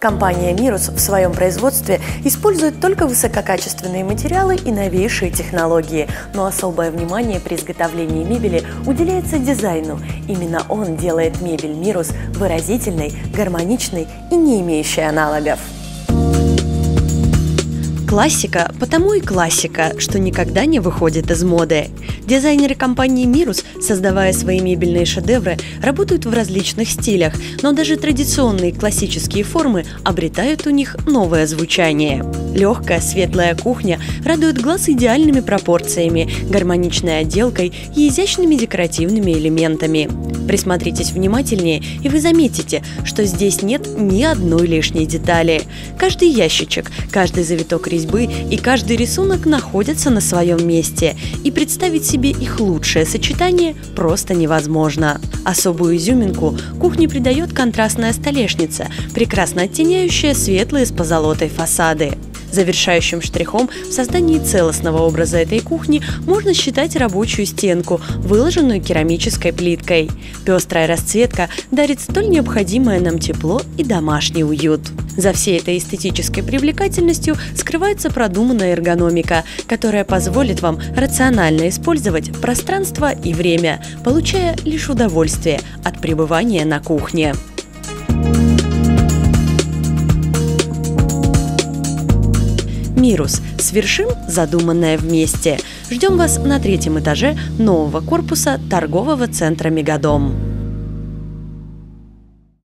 Компания «Мирус» в своем производстве использует только высококачественные материалы и новейшие технологии, но особое внимание при изготовлении мебели уделяется дизайну. Именно он делает мебель «Мирус» выразительной, гармоничной и не имеющей аналогов. Классика, потому и классика, что никогда не выходит из моды. Дизайнеры компании Мирус, создавая свои мебельные шедевры, работают в различных стилях, но даже традиционные классические формы обретают у них новое звучание. Легкая, светлая кухня радует глаз идеальными пропорциями, гармоничной отделкой и изящными декоративными элементами. Присмотритесь внимательнее, и вы заметите, что здесь нет ни одной лишней детали. Каждый ящичек, каждый завиток резьбы и каждый рисунок находятся на своем месте, и представить себе их лучшее сочетание просто невозможно. Особую изюминку кухне придает контрастная столешница, прекрасно оттеняющая светлые с позолотой фасады. Завершающим штрихом в создании целостного образа этой кухни можно считать рабочую стенку, выложенную керамической плиткой. Пестрая расцветка дарит столь необходимое нам тепло и домашний уют. За всей этой эстетической привлекательностью скрывается продуманная эргономика, которая позволит вам рационально использовать пространство и время, получая лишь удовольствие от пребывания на кухне. Мирус. Свершим задуманное вместе. Ждем вас на третьем этаже нового корпуса торгового центра «Мегадом».